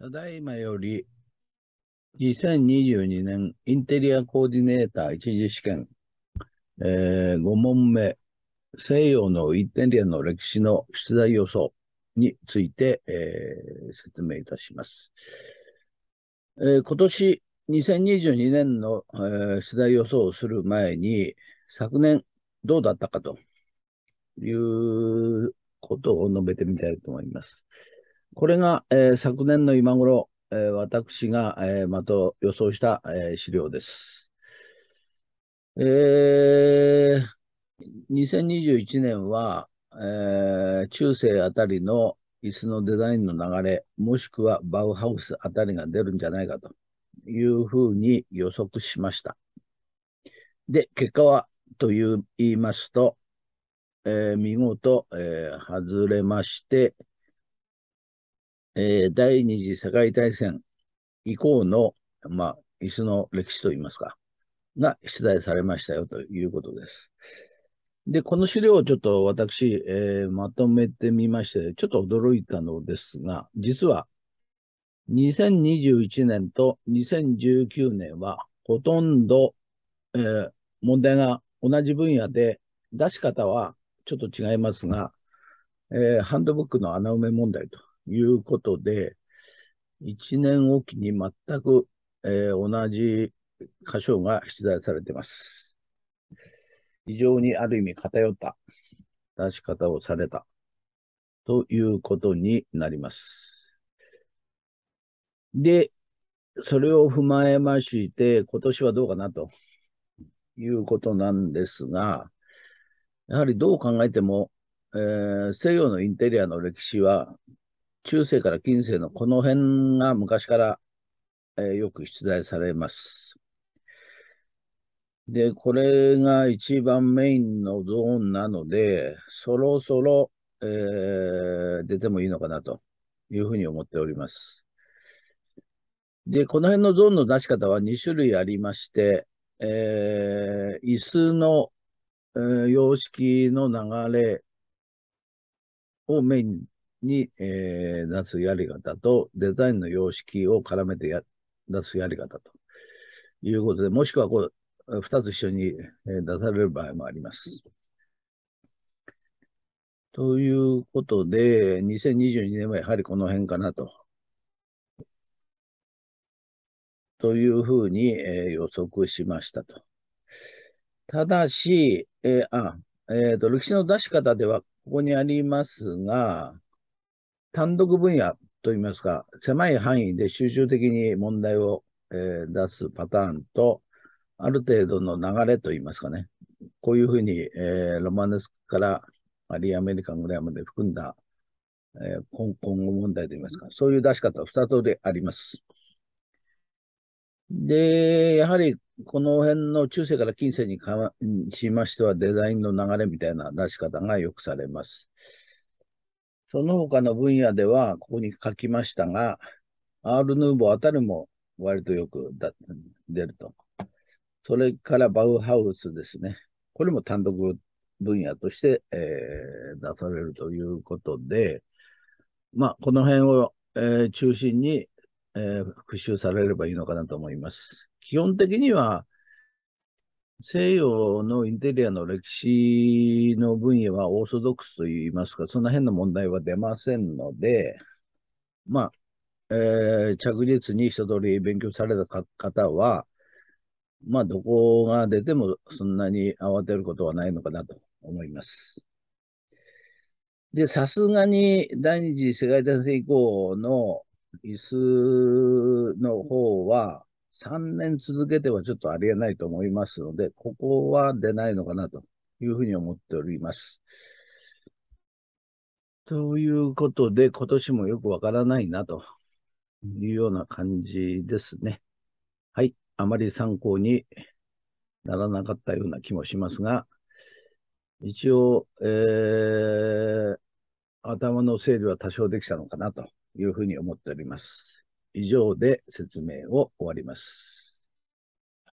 ただいまより、2022年インテリアコーディネーター一次試験、えー、5問目、西洋のインテリアの歴史の出題予想について、えー、説明いたします。えー、今年2022年の、えー、出題予想をする前に、昨年どうだったかということを述べてみたいと思います。これが、えー、昨年の今頃、えー、私が、えー、まと予想した、えー、資料です。えー、2021年は、えー、中世あたりの椅子のデザインの流れ、もしくはバウハウスあたりが出るんじゃないかというふうに予測しました。で、結果はという言いますと、えー、見事、えー、外れまして、えー、第二次世界大戦以降の、まあ、椅子の歴史といいますか、が出題されましたよということです。で、この資料をちょっと私、えー、まとめてみまして、ちょっと驚いたのですが、実は2021年と2019年はほとんど、えー、問題が同じ分野で、出し方はちょっと違いますが、えー、ハンドブックの穴埋め問題ということで、1年おきに全く、えー、同じ箇所が出題されています。非常にある意味偏った出し方をされたということになります。で、それを踏まえまして、今年はどうかなということなんですが、やはりどう考えても、えー、西洋のインテリアの歴史は中世から近世のこの辺が昔から、えー、よく出題されます。で、これが一番メインのゾーンなので、そろそろ、えー、出てもいいのかなというふうに思っております。で、この辺のゾーンの出し方は2種類ありまして、えー、椅子の、えー、様式の流れをメインに、えー、出すやり方と、デザインの様式を絡めてや出すやり方ということで、もしくはこう、二つ一緒に、出される場合もあります。ということで、2022年はやはりこの辺かなと。というふうに、えー、予測しましたと。ただし、えー、あ、えっ、ー、と、歴史の出し方ではここにありますが、単独分野といいますか、狭い範囲で集中的に問題を、えー、出すパターンと、ある程度の流れといいますかね、こういうふうに、えー、ロマネスからアリーアメリカンぐらいまで含んだ、えー、今後問題といいますか、そういう出し方は2つであります。で、やはりこの辺の中世から近世に関しましてはデザインの流れみたいな出し方がよくされます。その他の分野では、ここに書きましたが、アール・ヌーボーあたりも割とよく出ると。それからバウハウスですね。これも単独分野として、えー、出されるということで、まあ、この辺を、えー、中心に、えー、復習されればいいのかなと思います。基本的には、西洋のインテリアの歴史の分野はオーソドックスといいますか、その辺の問題は出ませんので、まあ、えー、着実に一通り勉強された方は、まあ、どこが出てもそんなに慌てることはないのかなと思います。で、さすがに第二次世界大戦以降の椅子の方は、3年続けてはちょっとありえないと思いますので、ここは出ないのかなというふうに思っております。ということで、今年もよくわからないなというような感じですね。はい。あまり参考にならなかったような気もしますが、一応、えー、頭の整理は多少できたのかなというふうに思っております。以上で説明を終わります。